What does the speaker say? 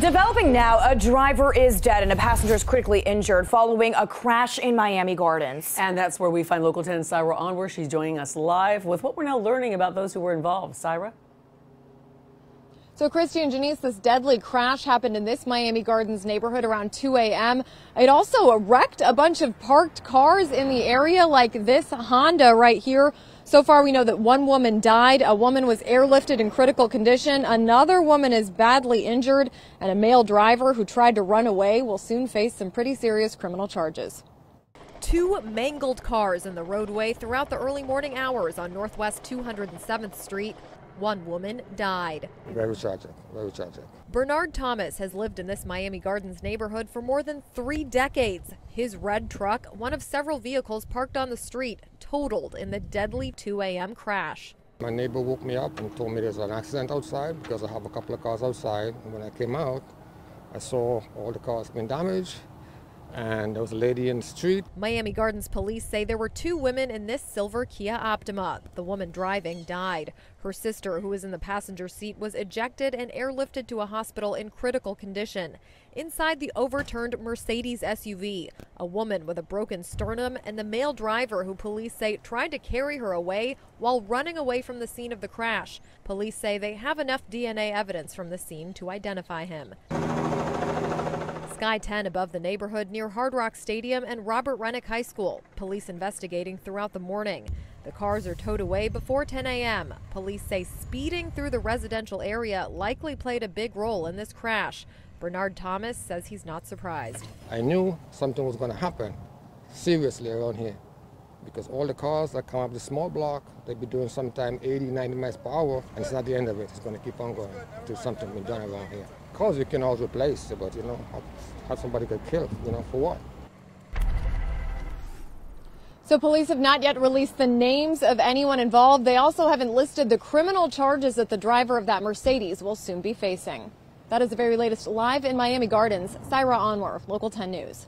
Developing now, a driver is dead and a passenger is critically injured following a crash in Miami Gardens. And that's where we find local 10 Saira Anwer. She's joining us live with what we're now learning about those who were involved. Saira? So, Christy and Janice, this deadly crash happened in this Miami Gardens neighborhood around 2 a.m. It also wrecked a bunch of parked cars in the area, like this Honda right here. So far, we know that one woman died. A woman was airlifted in critical condition. Another woman is badly injured, and a male driver who tried to run away will soon face some pretty serious criminal charges. Two mangled cars in the roadway throughout the early morning hours on Northwest 207th Street. One woman died. Very tragic, very tragic. Bernard Thomas has lived in this Miami Gardens neighborhood for more than three decades. His red truck, one of several vehicles parked on the street, totaled in the deadly 2 a.m. crash. My neighbor woke me up and told me there's an accident outside because I have a couple of cars outside. And when I came out, I saw all the cars being damaged and there was a lady in the street. Miami Gardens police say there were two women in this silver Kia Optima. The woman driving died. Her sister, who was in the passenger seat, was ejected and airlifted to a hospital in critical condition. Inside the overturned Mercedes SUV, a woman with a broken sternum and the male driver who police say tried to carry her away while running away from the scene of the crash. Police say they have enough DNA evidence from the scene to identify him. Sky 10 above the neighborhood near Hard Rock Stadium and Robert Renick High School. Police investigating throughout the morning. The cars are towed away before 10 a.m. Police say speeding through the residential area likely played a big role in this crash. Bernard Thomas says he's not surprised. I knew something was going to happen seriously around here because all the cars that come up the small block, they be doing sometime 80, 90 miles per hour, and it's not the end of it. It's going to keep on going until something be done around here. Cars you can always replace, but you know, have somebody get killed, you know, for what? So police have not yet released the names of anyone involved. They also haven't listed the criminal charges that the driver of that Mercedes will soon be facing. That is the very latest live in Miami Gardens. Saira Anwer, Local 10 News.